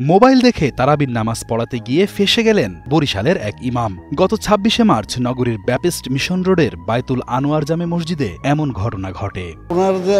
Mobile দেখে তারাবির নামাজ পড়াতে গিয়ে ফেসে গেলেন বরিশালের এক ইমাম। গত ছাব্বিশে মার্চ নগরীর ব্যাপিস্ট মিশন রোডের বাইতুল আনোয়ার জামে মসজিদে এমন ঘটনা ঘটে।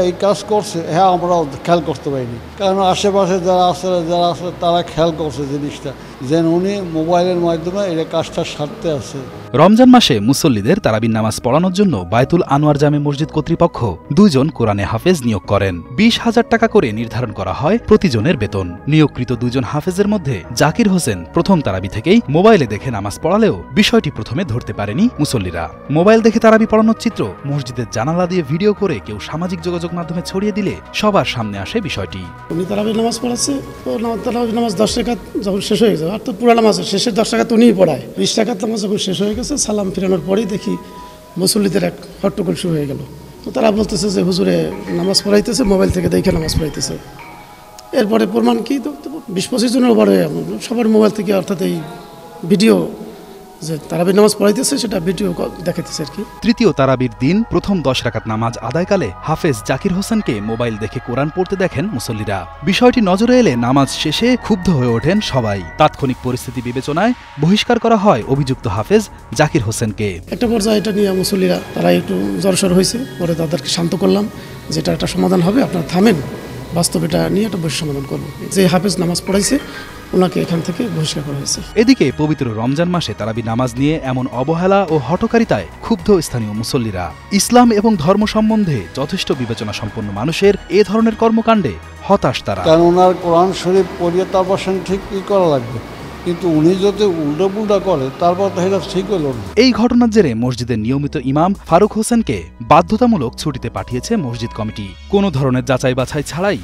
এই কাজ করছে হ্যাঁ আমরা খেয়াল করতে পারিনি। কারণ আশেপাশে যারা আছে যারা আছে, তারা খেয়াল করছে জিনিসটা। যেন উনি মোবাইলের মাধ্যমে এই কাজটা সারতে আছে। রমজান মাসে মুসল্লিদের তারাবির নামাজ পড়ানোর জন্য বায়তুল আনোয়ার জামে মসজিদ কর্তৃপক্ষ দুইজন কোরআনে হাফেজ নিয়োগ করেন। বিশ হাজার টাকা করে নির্ধারণ করা হয় প্রতিজনের বেতন। নিয়োগকৃত দুজন হাফেজের মধ্যে জাকির হোসেন প্রথম তারাবি থেকেই মোবাইলে দেখে নামাজ পড়ালেও বিষয়টি প্রথমে ধরতে পারেনি মুসল্লিরা। মোবাইল দেখে তারাবি পড়ানোর চিত্র মসজিদের জানালা দিয়ে ভিডিও করে কেউ সামাজিক যোগাযোগ মাধ্যমে ছড়িয়ে দিলে সবার সামনে আসে বিষয়টি। উনি তারাবির নামাজ পড়াচ্ছে তো নামাজ নামাজ দশ টাকাত যখন শেষ হয়ে গেছে আর তো পুরো নামাজ শেষের দশ টাকা তো উনিই পড়ায়। বিশ টাকা তো মাছ যখন শেষ হয়ে গেছে, সালাম ফিরানোর পরেই দেখি মুসল্লিদের এক হট্টগোল শুরু হয়ে গেল। তো তারা বলতেছে যে, হুজুরে, নামাজ পড়াইতেছে, মোবাইল থেকে দেখে নামাজ পড়াইতেছে। এরপরে প্রমাণ কি? তো বিশ পঁচিশ জনের ওভার হয়ে সবার মোবাইল থেকে অর্থাৎ এই ভিডিও যে তারাবির নামাজ পড়াইতেছে সেটা ভিডিও দেখাইতেছে আর কি। তৃতীয় তারাবির দিন প্রথম দশ রাকাত নামাজ আদায়কালে হাফেজ জাকির হোসেনকে মোবাইল দেখে কোরআন পড়তে দেখেন মুসল্লিরা। বিষয়টি নজরে এলে নামাজ শেষে ক্ষুব্ধ হয়ে ওঠেন সবাই। তাৎক্ষণিক পরিস্থিতি বিবেচনায় বহিষ্কার করা হয় অভিযুক্ত হাফেজ জাকির হোসেনকে। একটা পর্যায়ে এটা নিয়ে মুসল্লিরা তারা একটু জড়সড় হয়েছে পরে তাদেরকে শান্ত করলাম যেটা একটা সমাধান হবে আপনারা থামেন। বাস্তব এটা নিয়ে একটা বৈশ্য সমাধান করব। যে হাফেজ নামাজ পড়াইছে ওনাকে এখান থেকে বহিষ্কার করা হয়েছে। এদিকে পবিত্র রমজান মাসে তারাবি নামাজ নিয়ে এমন অবহেলা ও হটকারিতায় ক্ষুব্ধ স্থানীয় মুসল্লিরা। ইসলাম এবং ধর্ম সম্বন্ধে যথেষ্ট বিবেচনা সম্পন্ন মানুষের এ ধরনের কর্মকাণ্ডে হতাশ তারা। কারণ ওনার কোরআন শরীফ পড়িয়ে তো ঠিক কি করা লাগবে। কিন্তু উনি যদি উল্টো পুল্টা করে, তারপর তো ঠিক হলো এই ঘটনার জেরে মসজিদের নিয়মিত ইমাম ফারুক হোসেনকে বাধ্যতামূলক ছুটিতে পাঠিয়েছে মসজিদ কমিটি। কোনো ধরনের যাচাই বাছাই ছাড়াই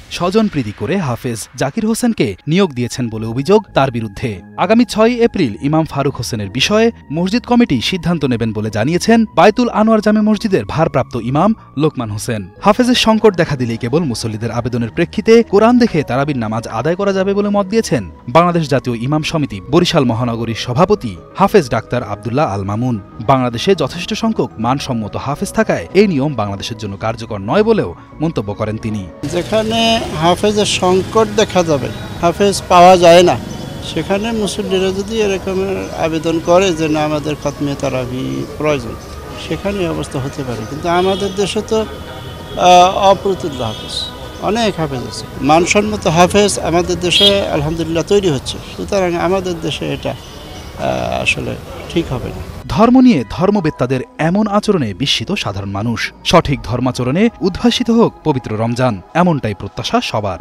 করে হাফেজ জাকির হোসেনকে নিয়োগ দিয়েছেন বলে অভিযোগ তার বিরুদ্ধে। আগামী ছয় এপ্রিল ইমাম ফারুক হোসেনের বিষয়ে মসজিদ কমিটি সিদ্ধান্ত নেবেন বলে জানিয়েছেন বায়তুল আনোয়ার জামে মসজিদের ভারপ্রাপ্ত ইমাম লোকমান হোসেন। হাফেজের সংকট দেখা দিলেই কেবল মুসল্লিদের আবেদনের প্রেক্ষিতে কোরআন দেখে তারাবির নামাজ আদায় করা যাবে বলে মত দিয়েছেন বাংলাদেশ জাতীয় ইমাম সমিতি। বরিশাল মহানগরীর সভাপতি হাফেজ ডাক্তার আবদুল্লাহ আল মামুন। বাংলাদেশে যথেষ্ট সংখ্যক মানসম্মত হাফেজ থাকায় এই নিয়ম বাংলাদেশের জন্য কার্যকর নয় বলেও মন্তব্য করেন তিনি। যেখানে হাফেজের সংকট দেখা যাবে হাফেজ পাওয়া যায় না সেখানে মুসল্লিরা যদি এরকমের আবেদন করে যে না আমাদের খতমে তারাবি প্রয়োজন সেখানে অবস্থা হতে পারে। কিন্তু আমাদের দেশে তো আহ, অপ্রতুল্য হাফেজ। অনেক হাফেজ আছে। মানসম্মত হাফেজ আমাদের দেশে আলহামদুলিল্লাহ তৈরি হচ্ছে। সুতরাং আমাদের দেশে এটা আসলে ঠিক হবে না। ধর্ম নিয়ে ধর্মবেত্তাদের এমন আচরণে বিস্মিত সাধারণ মানুষ। সঠিক ধর্মাচরণে উদ্ভাসিত হোক পবিত্র রমজান, এমনটাই প্রত্যাশা সবার।